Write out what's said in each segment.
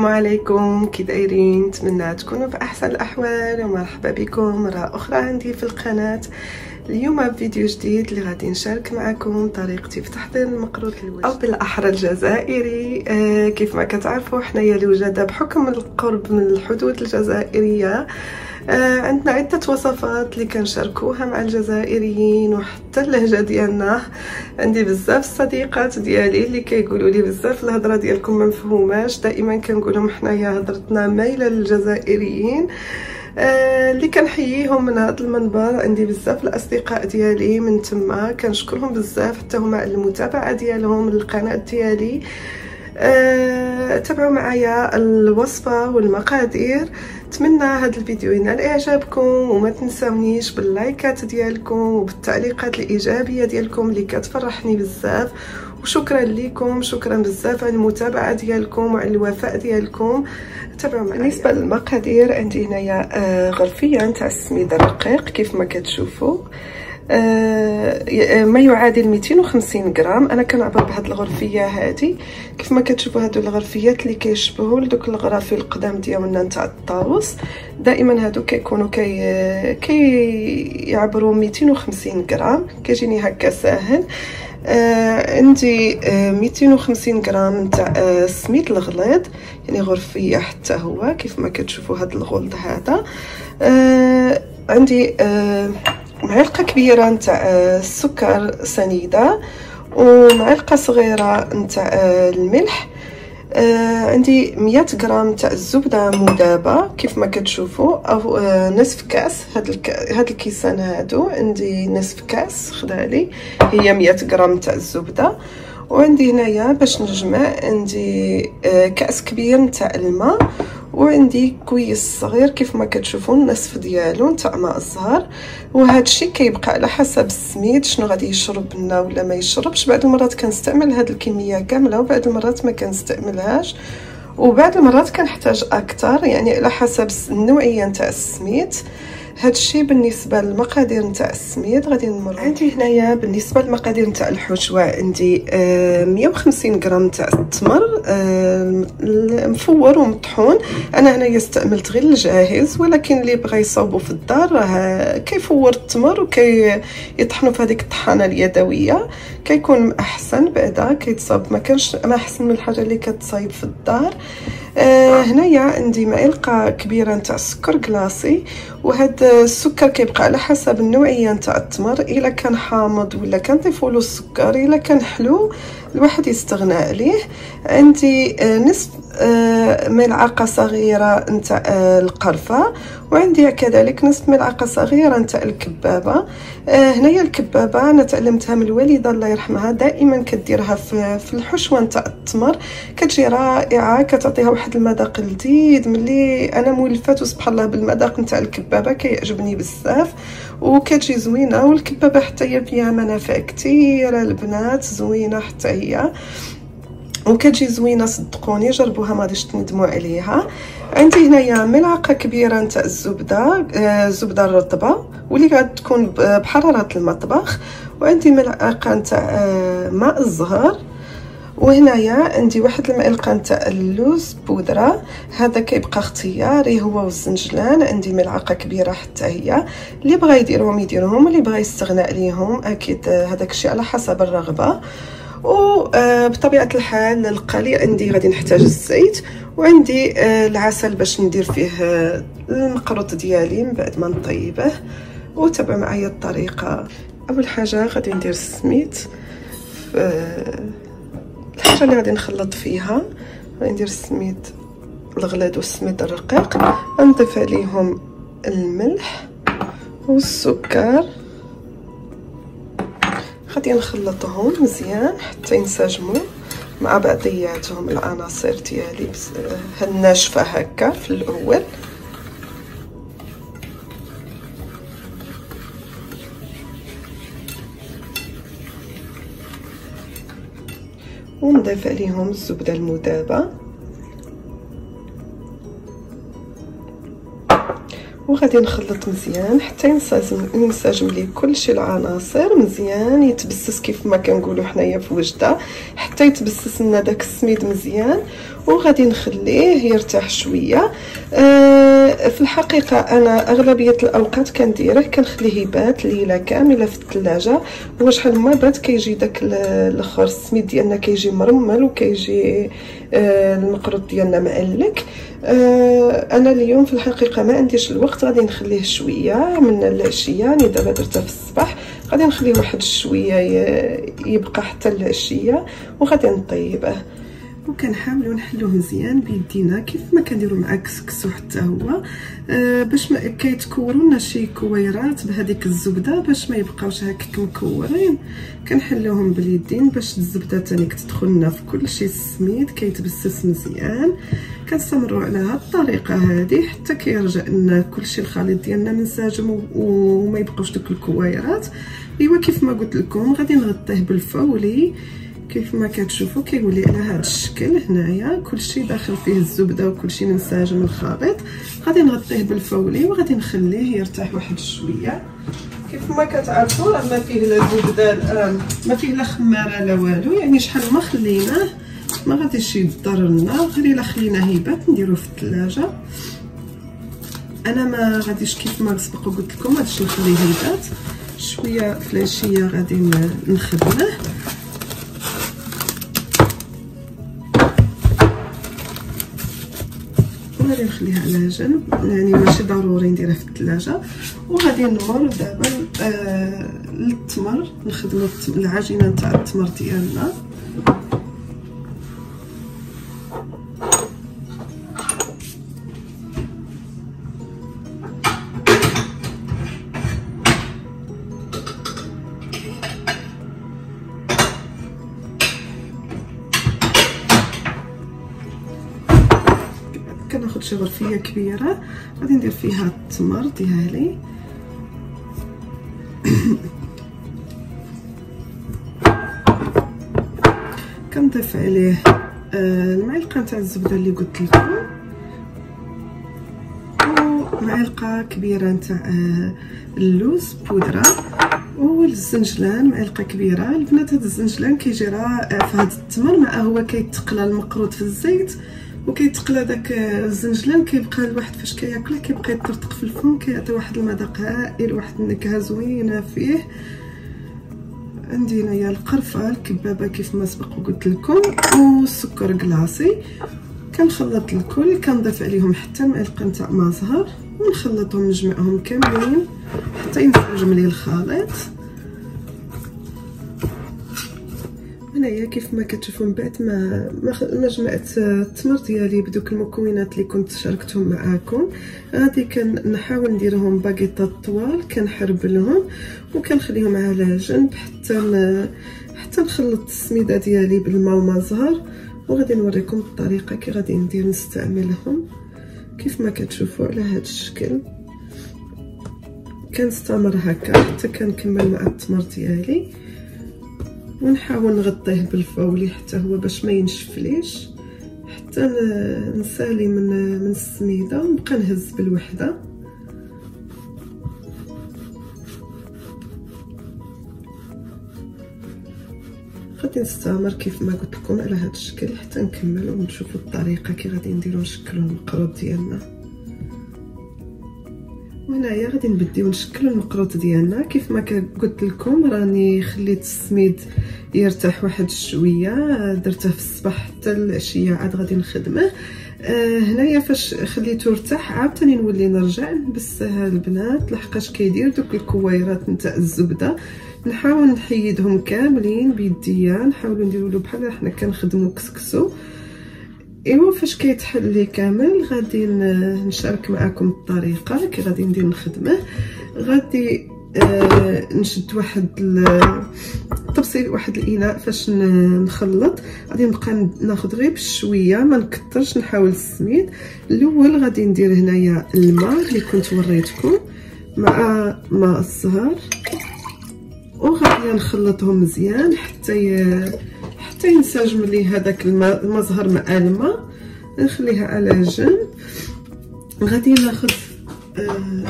السلام عليكم. كي دايرين نتمنى تكونوا في احسن الأحوال ومرحبا بكم مرة أخرى عندي في القناة. اليوم فيديو جديد اللي غادي نشارك معكم طريقتي في تحضير المقروط الوجه أو بالأحرى الجزائري. آه كيف ما كتعرفوا حنايا الوجده بحكم القرب من الحدود الجزائرية. آه عندنا عدة وصفات اللي كنشاركوها مع الجزائريين وحتى اللهجة ديالنا. عندي بزاف الصديقات ديالي اللي كيقولوا لي بزاف الهضرة ديالكم ما مفهوماش. دائما كنقول لهم حنايا هضرتنا مايلة للجزائريين. آه اللي كنحييهم من هذا المنبر عندي بزاف الأصدقاء ديالي من تما. كنشكرهم بزاف حتى هما على المتابعة ديالهم للقناة ديالي. أه تابعوا معايا الوصفة والمقادير. نتمنى هذا الفيديو ينال إعجابكم وما تنساونيش باللايكات ديالكم وبالتعليقات الإيجابية ديالكم اللي كتفرحني بزاف. وشكرا لكم شكرا بزاف على المتابعة ديالكم وعلى الوفاء ديالكم. تابعوا معايا. بالنسبة للمقادير عندي هنايا آه غرفية نتاع السميد الرقيق كيف ما كتشوفوا. ما يعادل 250 غرام. أنا كنعبر بهاد الغرفية هادي. كيف ما كتشوفوا هادو الغرفيات اللي كيشبهوا لدوك الغرافي القدام ديالنا نتاع الطاووس دائما هادو كيكونوا كي كيعبروا 250 غرام. كيجيني هكا ساهل. آه عندي آه 250 غرام نتاع آه سميد الغليظ يعني غرفية حتى هو كيف ما كتشوفوا هذا الغلظ هذا. آه عندي آه معلقة كبيرة نتاع السكر سنيدة ومعلقة صغيرة نتاع الملح. آه عندي 100 غرام تاع الزبدة مذابه كيف ما كتشوفوا. أو آه نصف كاس. هاد الك... هاد الكيسان هادو عندي نصف كاس خدالي هي 100 غرام تاع الزبدة. وعندي هنايا باش نجمع عندي آه كأس كبير نتاع الماء وعندي كويس صغير كيف ما كتشوفوا النصف ديالو نتاع ماء الزهر. وهذا الشيء كيبقى على حسب السميد شنو غادي يشرب لنا ولا ما يشربش. بعض المرات كنستعمل هاد الكمية كاملة وبعض المرات ما كنستعملهاش. وبعض المرات كنحتاج أكثر يعني على حسب النوعية نتاع السميد. هاد الشيء بالنسبة للمقادير نتاع السميد غادي نمر عندي هنايا بالنسبة للمقادير نتاع الحشوه عندي آه 150 غرام تاع التمر آه مفور ومطحون. أنا هنايا استعملت غير الجاهز ولكن اللي بغى يصاوبو في الدار راه كيفور التمر وكي يطحنوا في هذيك الطحانة اليدوية. كيكون أحسن بعدا كيتصاب. ما كانش ما أحسن من الحاجة اللي كتصايب في الدار. آه هنايا عندي معلقه كبيرة نتاع السكر كلاصي وهذا السكر كيبقى على حسب النوعية نتاع التمر إلا كان حامض ولا كنضيفوا له السكر إلا كان حلو الواحد يستغنى عليه. عندي آه نصف آه ملعقة صغيرة نتاع القرفة وعندي كذلك نصف ملعقة صغيرة نتاع الكبابة. هنايا الكبابة أنا تعلمتها من الوالدة الله يرحمها دائما كديرها في الحشوة نتاع التمر كتجي رائعة كتعطيها واحد المذاق لذيذ ملي أنا مولفات وسبحان الله بالمذاق نتاع الكبابة كيعجبني بزاف. وكتجي زوينة والكبابة حتى هي فيها منافع كثيره البنات زوينة حتى هي. وكتجي زوينة صدقوني جربوها ما غاديش تندموا عليها. عندي هنايا ملعقة كبيرة نتاع الزبدة آه الزبده الرطبة واللي غتكون بحرارة المطبخ. وعندي ملعقة نتاع آه ماء الزهر. وهنايا عندي واحد المعلقه نتاع اللوز بودرة. هذا كيبقى اختياري هو والزنجلان. عندي ملعقة كبيرة حتى هي. اللي بغى يديرهم يديرهم. اللي بغى يستغنى عليهم أكيد هذاك الشيء على حسب الرغبة. وبطبيعه الحال القلي عندي غادي نحتاج الزيت. وعندي العسل باش ندير فيه المقروط ديالي من بعد ما نطيبه. وتابعوا معايا الطريقة. أول حاجة غادي ندير السميد الحاجة اللي غادي نخلط فيها غادي ندير السميد الغليظ والسميد الرقيق غنضيف عليهم الملح والسكر. غادي نخلطهم مزيان حتى ينسجموا مع بعضياتهم العناصر ديالي الناشفه هكا في الأول. ونضيف عليهم الزبدة المذابة. وغادي نخلط مزيان حتى ينسجم ينسجم ليه كلشي العناصر. مزيان يتبسس كيف ما كنقولوا حنايا في وجدة. حتى يتبسس لنا داك السميد مزيان. وغادي نخليه يرتاح شوية. آه في الحقيقة أنا أغلبية الأوقات كنديره كنخليه يبات ليلة كاملة في الثلاجه هو شحال ما بات كيجي داك الأخر السميد ديالنا كيجي مرمل وكيجي آه المقروط ديالنا معلك آه أنا اليوم في الحقيقة ما عنديش الوقت غادي نخليه شوية من العشية يعني دابا درتها في الصباح غادي نخليه واحد شوية يبقى حتى العشية وغادي نطيبه. وكنحاولوا نحلوه مزيان بيدينا كيف ما كنديروا مع كسكسو حتى هو. آه باش ما كيتكوروا لنا شي كويرات بهذيك الزبدة باش ما يبقاوش هكاك مكورين. كنحلوهم باليدين باش الزبدة تاني تدخل لنا في كل شيء السميد كيتبسس مزيان. كنستمروا على هاد الطريقة هذه حتى كيرجع لنا كلشي الخليط ديالنا منسجم وما يبقاوش دوك الكويرات. أيوا كيف ما قلت لكم غادي نغطيه بالفولي كيف ما كتشوفوا كيولي على هذا الشكل هنايا كلشي داخل فيه الزبدة وكلشي منسجم الخليط غادي نغطيه بالفولي وغادي نخليه يرتاح واحد شوية. كيف ما كتعرفوا راه ما فيه لا زبدة ما فيه لا خمارة لا والو. يعني شحال ما خليناه ما غاديش يضر لنا. غير إلا خليناه يبات نديروه في الثلاجة. أنا ما غاديش كيف ما سبق وقلت لكم غاديش نخليه يبات. شوية في العشيه غادي نخدمه. غادي نخليها على جنب. يعني ماشي ضروري نديرها في الثلاجة. وغادي نمر دابا آه للتمر. نخدموا العجينة نتاع التمر ديالنا. غرفيه كبيرة. غادي ندير فيها التمر ديالي كنضيف عليه آه المعلقة نتاع الزبدة اللي قلت لكم. ومعلقة كبيرة نتاع آه اللوز بودرة. والزنجلان معلقة كبيرة. البنات هذا الزنجلان كيجي رائع في هذا التمر مع هو كيتقلى المقروط في الزيت. وكيتقلى داك الزنجلان كيبقى الواحد فاش كياكله كيبقى يطرطق في الفم كيعطي واحد المذاق هائل واحد النكهة زوينة فيه. عندي هنايا القرفه الكبابه كيف ما سبق وقلت لكم والسكر كلاصي كنخلط الكل كنضيف عليهم حتى المعلقه نتاع ما زهر ونخلطهم نجمعهم كاملين حتى ينسجم لي الخليط. هنايا كيف ما كتشوفوا من بعد ما ما جمعت التمر ديالي بدوك المكونات اللي كنت شاركتهم معاكم. غادي كنحاول نديرهم باكيطات طوال كنحربلهم وكنخليهم على جنب حتى حتى نخلط السميدة ديالي بالماء وما زهر وغادي نوريكم الطريقة كي غادي ندير نستعملهم. كيف ما كتشوفوا على هذا الشكل. كنستمر هكا حتى كنكمل مع التمر ديالي. ونحاول نغطيه بالفولي حتى هو باش ما ينشفليش. حتى نسالي من من السميدة ونبقى نهز بالوحدة. غادي نستمر كيف ما قلت لكم على هذا الشكل حتى نكمل ونشوفوا الطريقة كي غادي نديرو نشكلو المقروط ديالنا. وهنايا غادي نبديو نشكلو المقروط ديالنا. كيف ما قلت لكم راني خليت السميد يرتاح واحد شوية. درته في الصباح حتى العشية عاد غادي نخدمه. آه هنايا فاش خليته ارتاح عاوتاني نولي نرجع نبسها البنات لحقاش كيدير دوك الكويرات نتاع الزبدة. نحاول نحيدهم كاملين بيديا. نحاولوا نديروا بحال حنا كنخدموا كسكسو. ايوا فاش كيتحل لي كامل غادي نشارك معكم الطريقة كي غادي ندير نخدمه. غادي آه نشد واحد طبسي واحد الإناء فاش نخلط. غادي نبقى ناخذ غير بشوية ما نكثرش نحاول السميد. الأول غادي ندير هنايا الماء اللي كنت وريتكم مع ماء الزهر. وغادي نخلطهم مزيان حتى حتى ينسجم لي هذاك المزهر مع الماء نخليها على جنب. غادي ناخذ آه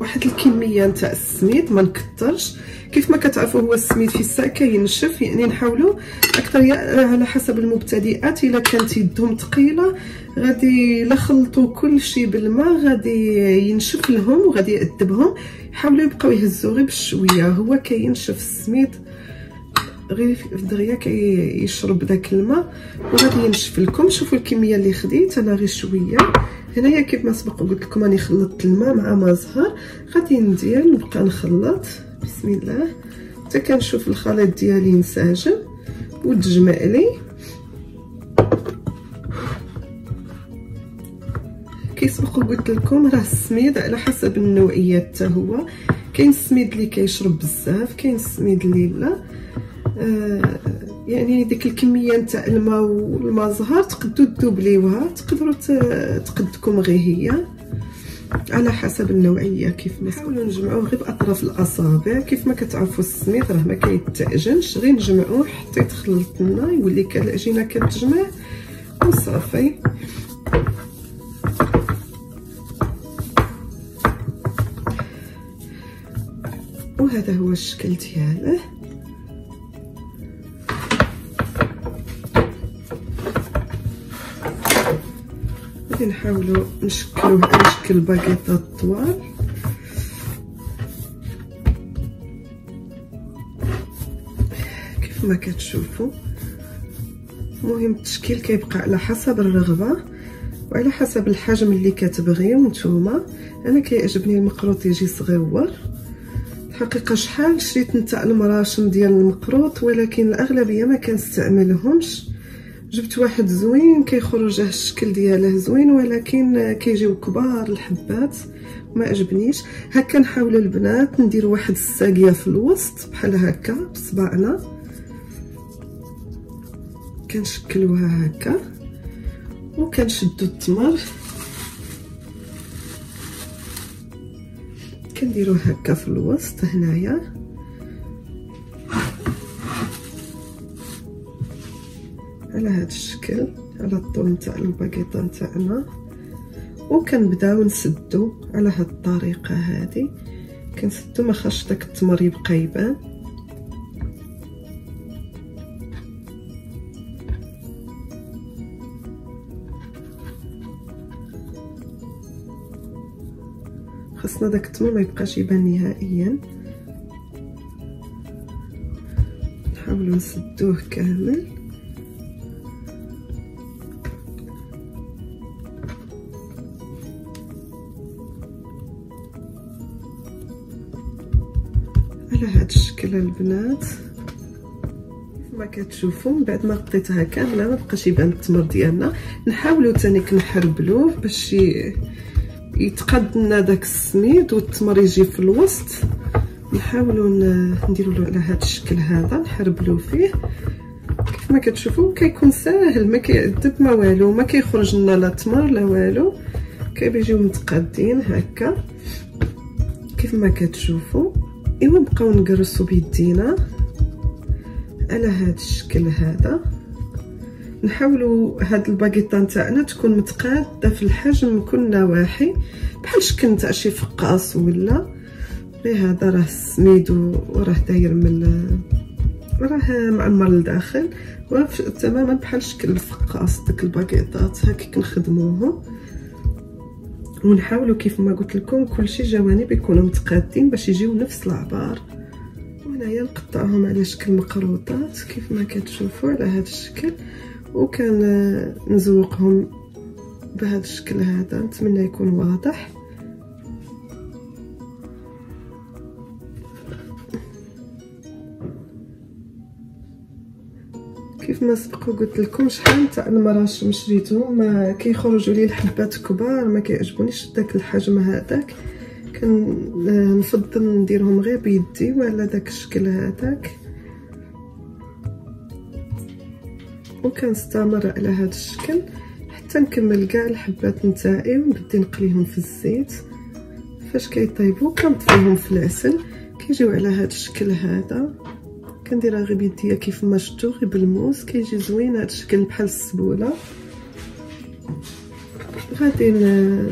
واحد الكمية نتاع السميد ما نكثرش كيف ما كتعرفوا هو السميد في الساع كينشف يعني نحاولوا أكثر على حسب المبتدئات. إلا كانت يدهم ثقيلة غادي يخلطوا كل شيء بالماء غادي ينشف لهم وغادي يأدبهم. حاولوا يبقاو يهزوا غير بشوية. هو كينشف السميد. غير دغيا كيشرب داك الماء وغادي ينشف لكم شوفوا الكمية اللي خديت أنا غير شوية. هنايا كيف ما سبق قلت لكم راني خلطت الماء مع ما زهر غادي ندير نبقى نخلط. بسم الله. حتى كنشوف الخليط ديالي ينسجم وتجمع لي. كيسبق قلت لكم راه السميد على حسب النوعية حتى هو. كاين السميد اللي كيشرب بزاف كاين السميد اللي لا. يعني ديك الكمية نتاع الماء والماء زهر تقدروا تدوبليوها تقدروا تقدكم غير هي. على حسب النوعية كيف ما نحاولوا نجمعوه غير بأطراف الأصابع. كيف ما كتعرفوا السميد راه ما كيتعجنش غير نجمعوه حتى يتخلط لنا يولي كالعجينه كتجمع. وصافي. وهذا هو الشكل دياله غادي نحاولوا نشكلوه على شكل باكيطات طوال كيف ما كتشوفوا المهم التشكيل كيبقى على حسب الرغبة وعلى حسب الحجم اللي كتبغيو نتوما أنا كيعجبني المقروط يجي صغيور. الحقيقة شحال شريت نتاع المراشم ديال المقروط ولكن الأغلبية ما كنستعملهمش. جبت واحد زوين كيخرج الشكل دياله زوين ولكن كيجيو كبار الحبات ما عجبنيش. هكا نحاول البنات ندير واحد الساقية في الوسط بحال هكا بصبعنا. كنشكلوها هكا وكنشدو التمر. كنديروه هكا في الوسط هنايا. على هذا الشكل على الطول نتاع الباكيطه نتاعنا. وكنبداو نسدو على هاد الطريقة هذه كنسدو ما خاصش داك التمر يبقى يبان. خاصنا داك التمر ما يبقاش يبان نهائيا. نحاولوا نسدوه كامل. البنات ما كتشوفوا من بعد ما غطيتها كاملة ما بقاش يبان التمر ديالنا. نحاولوا تاني كنحربلوه باش يتقاد لنا داك السميد والتمر يجي في الوسط. نحاولوا نديروا له على هذا الشكل هذا نحربلو فيه. كيف ما كتشوفوا كيكون ساهل ما كيعذب ما والو ما كيخرج لنا لا تمر لا والو. كيجيو متقادين هكا. كيف ما كتشوفوا ايوا نبقاو نقرصو بيدينا على هذا الشكل هذا. نحاولوا هاد الباكيطه نتاعنا تكون متقادة في الحجم كل نواحي بحال شكل نتاع شي فقاص ولا. هذا راه سميد وراه داير من راه معمر لداخل. وراه تماما بحال شكل الفقاص داك الباكيطات هكا كنخدموهم ونحاولوا كيف ما قلت لكم كلشي جوانب يكونوا متقادين باش يجيو نفس العبار. وهنايا نقطعهم على شكل مقروطات كيف ما كتشوفوا على هذا الشكل. وكان نزوقهم بهذا الشكل هذا. نتمنى يكون واضح. ما سبق وقلت لكم شحال تاع المراشم شريتهم ما كيخرجوا لي الحبات كبار ما كيعجبونيش داك الحجم هذاك. كنفضل نديرهم غير بيدي وعلى داك الشكل هذاك. وكنستمر على هذا الشكل حتى نكمل كاع الحبات نتاعي ونبدي نقليهم في الزيت. فاش كيطيبوا كنطفيهم في العسل. كيجيو على هذا الشكل هذا. كنديرها غير بيديا كيف ما شفتوا غير بالموس كيجي زوين هذا الشكل بحال السبولة. غادي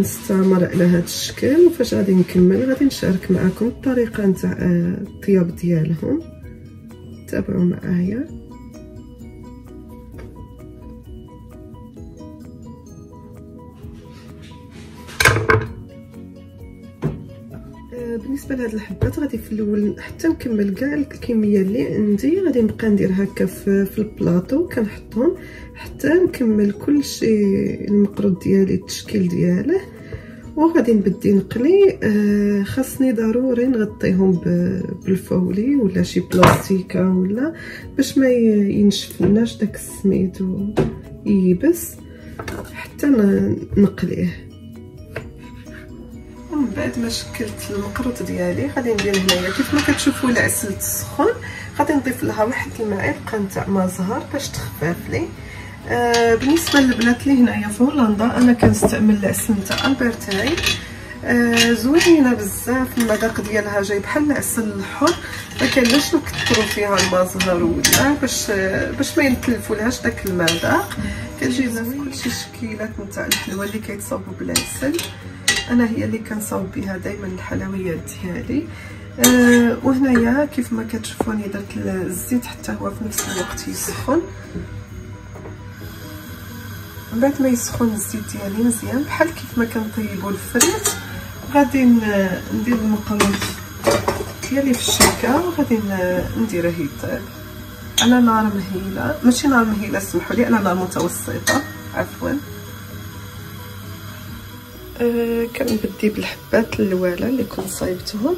نستمر على هذا الشكل وفاش غادي نكمل غادي نشارك معكم الطريقة نتاع الطياب ديالهم. تابعوا معايا. بالنسبة لهاد الحبات غادي في الأول حتى نكمل كاع الكمية اللي عندي. غادي نبقى ندير هكا في, في البلاطو كنحطهم حتى نكمل كلشي المقروط ديالي التشكيل دياله. وغادي نبدي نقلي. آه خاصني ضروري نغطيهم بالفولي ولا شي بلاستيكة ولا باش ما ينشفناش داك السميد ويبس حتى نقليه. بعد ما شكلت المقروط ديالي غادي ندير هنايا. كيف ما كتشوفوا العسل تسخن غادي نضيف لها واحد المعلقه نتاع ما زهر باش تخفف لي. آه بالنسبة للبنات اللي هنايا في هولندا أنا كنستعمل العسل نتاع البرتاي آه زوينة بزاف المذاق ديالها جاي بحال العسل الحر. ما كنلاش نكثروا فيها المزهر ولا باش آه باش ما ينتلفولهاش داك المذاق. كتجي زوين كلشي شكيلات نتاع الحلوى اللي كيتصاوبوا بالعسل. أنا هي اللي كنصاوب بها دائما الحلويات ديالي. أه وهنايا كيف ما كتشوفوني درت الزيت حتى هو في نفس الوقت يسخن. من بعد ما يسخن الزيت ديالي مزيان بحال كيف ما كنطيبوا الفريت غادي ندير المقروط ديالي في الشركة وغادي نديره يطيب على نار مهيلة. ماشي نار مهيلة سمحوا لي على نار متوسطة. عفوا. آه كنبدي بالحبات اللواله اللي كنت صايبتهم.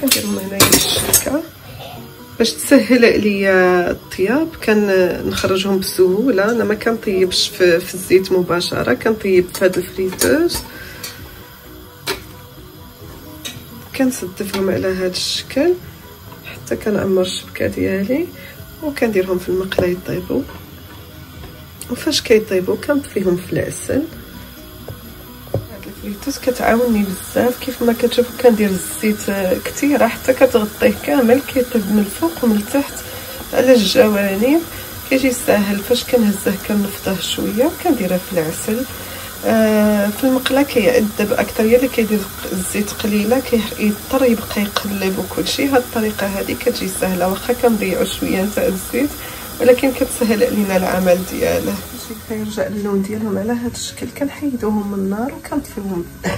كنديرهم هنايا في الشركة. باش تسهل عليا الطياب كنخرجهم بسهولة. أنا ما كنطيبش في, في الزيت مباشرة كنطيب في هذا الفريتوز كنصدفهم على هذا الشكل حتى كنعمر الشبكة ديالي. وكنديرهم في المقله يطيبوا. وفاش كيطيبوا كنطفيهم في العسل. الفريتوز كتعاونني بزاف كيف ما كتشوفوا كندير الزيت كثيره حتى كتغطيه كامل كيطيب من الفوق ومن التحت على الجوانب كيجي ساهل فاش كنهزه كنفضه شوية وكنديره في العسل. آه في المقله كيعذب أكثر يا اللي كيدير الزيت قليلة كيضطر يبقى يقلب وكلشي. هاد الطريقة هذه كتجي سهلة واخا كنضيعوا شوية نتاع الزيت. ولكن كتسهل علينا العمل دياله كيرجع اللون ديالهم على هذا الشكل. كنحيدوهم من النار وكنطفيوهم.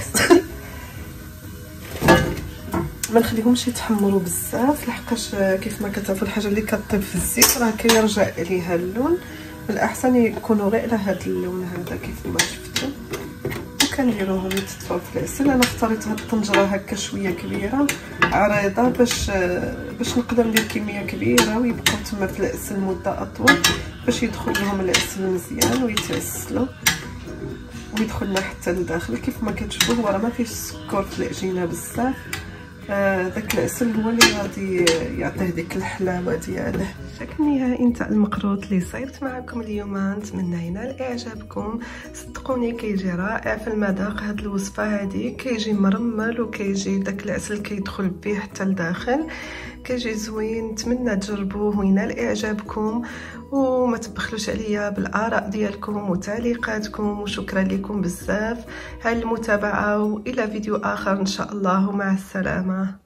ما نخليهمش يتحمروا بزاف لحقاش كيف ما كتعرفوا الحاجة اللي كطيب في الزيت راه كيرجع عليها اللون. الأحسن يكونوا غير على هذا اللون هذا كيف ما شفتوا. وكنديروهم يتطفوا في العسل. أنا اختاريت هاد الطنجرة هكا شوية كبيرة عريضة باش باش نقدر ندير كمية كبيرة ويبقاو تما في العسل مدة أطول باش يدخل لهم العسل مزيان ويتعسلوا ويدخلنا حتى لداخل. كيف ما كتشوفوا هو راه ما فيش السكر في العجينة بزاف. داك العسل هو اللي غادي يعطيه ديك الحلاوه دياله الشكل النهائي نتاع المقروط اللي صايبت معكم اليوم. نتمنى ينال اعجابكم صدقوني كيجي رائع في المذاق. هاد الوصفة هادي كيجي مرمل وكيجي داك العسل كيدخل به حتى لداخل. كيجي زوين نتمنى تجربوه وينال اعجابكم وما تبخلوش عليا بالآراء ديالكم وتعليقاتكم وشكرا لكم بزاف على المتابعة وإلى فيديو آخر إن شاء الله ومع السلامة.